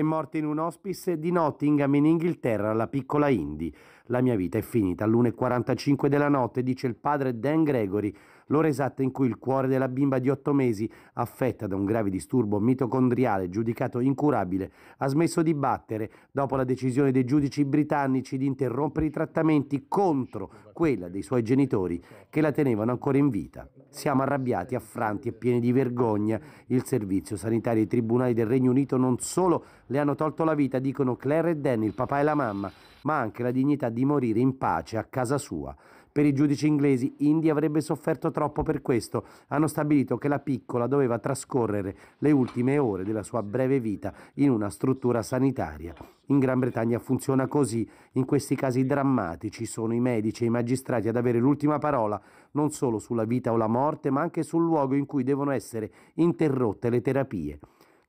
È morta in un hospice di Nottingham in Inghilterra la piccola Indy. La mia vita è finita all'1.45 della notte, dice il padre Dan Gregory, l'ora esatta in cui il cuore della bimba di otto mesi, affetta da un grave disturbo mitocondriale giudicato incurabile, ha smesso di battere dopo la decisione dei giudici britannici di interrompere i trattamenti contro quella dei suoi genitori che la tenevano ancora in vita. Siamo arrabbiati, affranti e pieni di vergogna. Il servizio sanitario e i tribunali del Regno Unito non solo le hanno tolto la vita, dicono Claire e Danny, il papà e la mamma, ma anche la dignità di morire in pace a casa sua. Per i giudici inglesi Indy avrebbe sofferto troppo per questo. Hanno stabilito che la piccola doveva trascorrere le ultime ore della sua breve vita in una struttura sanitaria. In Gran Bretagna funziona così. In questi casi drammatici sono i medici e i magistrati ad avere l'ultima parola non solo sulla vita o la morte, ma anche sul luogo in cui devono essere interrotte le terapie.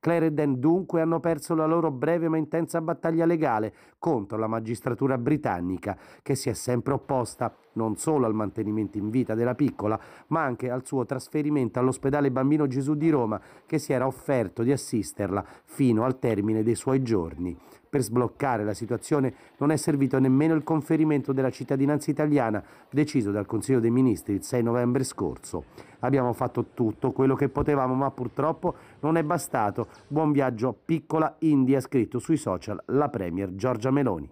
Claire e Dan dunque hanno perso la loro breve ma intensa battaglia legale contro la magistratura britannica che si è sempre opposta non solo al mantenimento in vita della piccola, ma anche al suo trasferimento all'ospedale Bambino Gesù di Roma che si era offerto di assisterla fino al termine dei suoi giorni. Per sbloccare la situazione non è servito nemmeno il conferimento della cittadinanza italiana deciso dal Consiglio dei Ministri il 6 novembre scorso. Abbiamo fatto tutto quello che potevamo, ma purtroppo non è bastato. Buon viaggio, piccola India, scritto sui social la Premier Giorgia Meloni.